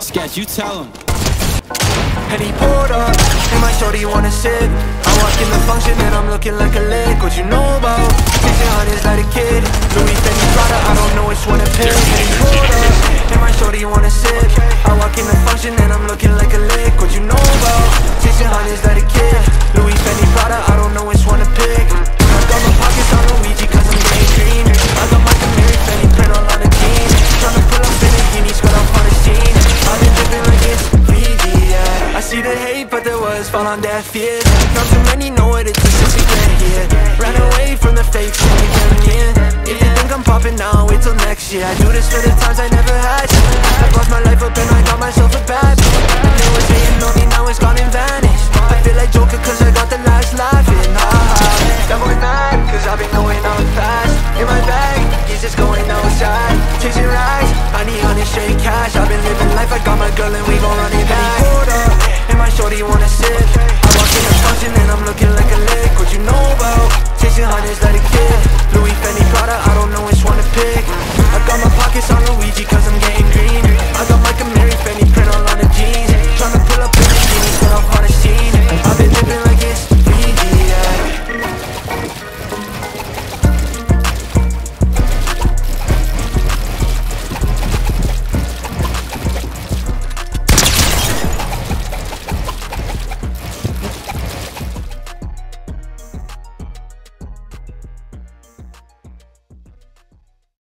Sketch, you tell him. And he poured up, and my shorty wanna sip I walk in the function and I'm looking like a lick What you know about? Chasing honey's like a kid but fall on deaf ears. Not too many know what it takes to get here. Ran away from the fakes, and they kept me in If you think I'm popping now, wait till next year. I do this for the times I never had. I brought my life up and I got myself a bad bitch. They were saying me now it's gone and vanished. I feel like Joker cause I got the last laugh in ha That boy mad, cause I've been going out fast. In my bag, he's just going outside. Chasing rides, I need honey straight cash. I've been living life, I got my girl and we cihan ezler